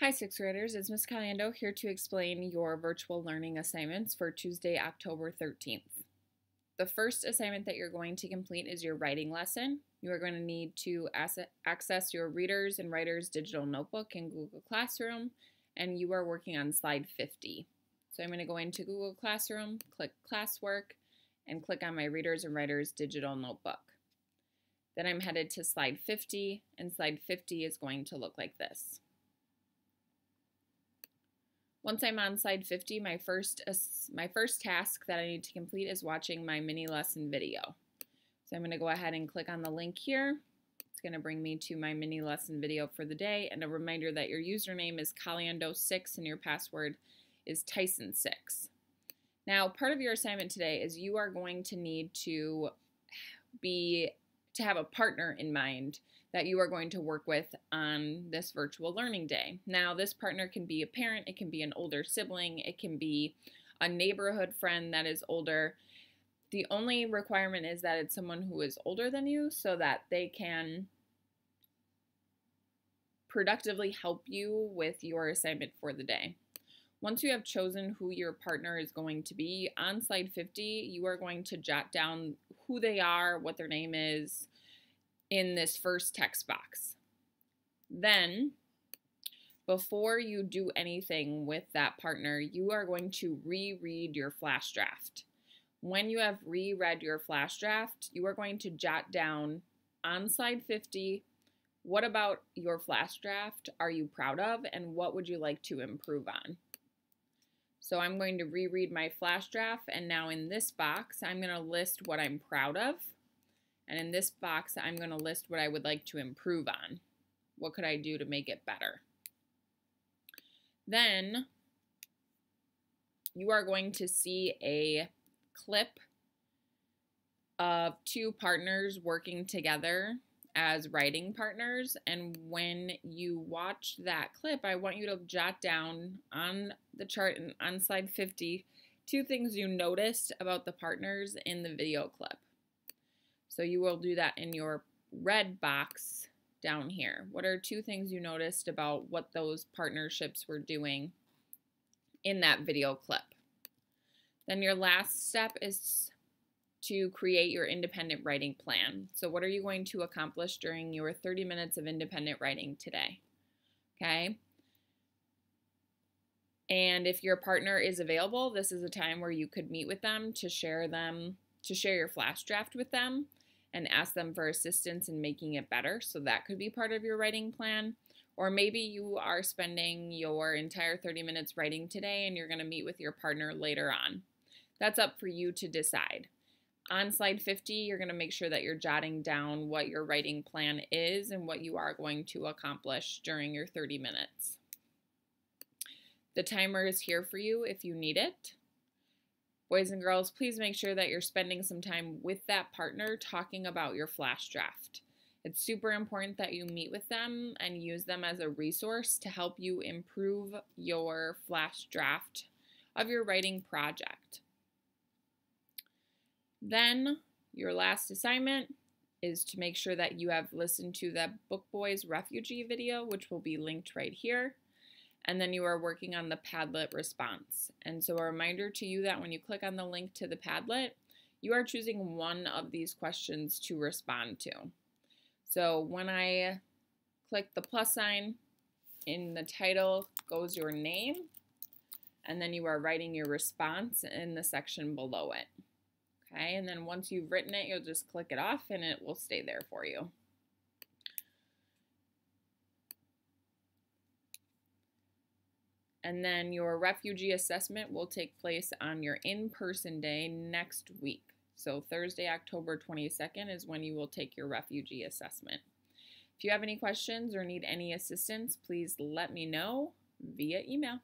Hi, sixth graders. It's Ms. Caliendo here to explain your virtual learning assignments for Tuesday, October 13th. The first assignment that you're going to complete is your writing lesson. You are going to need to access your Readers and Writers digital notebook in Google Classroom, and you are working on slide 50. So I'm going to go into Google Classroom, click Classwork, and click on my Readers and Writers digital notebook. Then I'm headed to slide 50, and slide 50 is going to look like this. Once I'm on slide 50, my first, my first task that I need to complete is watching my mini lesson video. So I'm going to go ahead and click on the link here. It's going to bring me to my mini lesson video for the day and a reminder that your username is Caliendo6 and your password is Tyson6. Now, part of your assignment today is you are going to need to be to have a partner in mind that you are going to work with on this virtual learning day. Now, this partner can be a parent, it can be an older sibling, it can be a neighborhood friend that is older. The only requirement is that it's someone who is older than you so that they can productively help you with your assignment for the day. Once you have chosen who your partner is going to be, on slide 50, you are going to jot down who they are, what their name is, in this first text box. Then, before you do anything with that partner, you are going to reread your flash draft. When you have reread your flash draft, you are going to jot down on slide 50 what about your flash draft are you proud of and what would you like to improve on? So I'm going to reread my flash draft and now in this box I'm going to list what I'm proud of and in this box, I'm going to list what I would like to improve on. What could I do to make it better? Then you are going to see a clip of two partners working together as writing partners. And when you watch that clip, I want you to jot down on the chart and on slide 50 two things you noticed about the partners in the video clip. So you will do that in your red box down here. What are two things you noticed about what those partnerships were doing in that video clip? Then your last step is to create your independent writing plan. So what are you going to accomplish during your 30 minutes of independent writing today? Okay. And if your partner is available, this is a time where you could meet with them to share them, to share your flash draft with them and ask them for assistance in making it better. So that could be part of your writing plan. Or maybe you are spending your entire 30 minutes writing today and you're going to meet with your partner later on. That's up for you to decide. On slide 50, you're going to make sure that you're jotting down what your writing plan is and what you are going to accomplish during your 30 minutes. The timer is here for you if you need it. Boys and girls, please make sure that you're spending some time with that partner talking about your flash draft. It's super important that you meet with them and use them as a resource to help you improve your flash draft of your writing project. Then, your last assignment is to make sure that you have listened to the Book Boys Refugee video, which will be linked right here and then you are working on the Padlet response. And so a reminder to you that when you click on the link to the Padlet, you are choosing one of these questions to respond to. So when I click the plus sign, in the title goes your name, and then you are writing your response in the section below it. Okay, and then once you've written it, you'll just click it off and it will stay there for you. And then your refugee assessment will take place on your in-person day next week. So Thursday, October 22nd is when you will take your refugee assessment. If you have any questions or need any assistance, please let me know via email.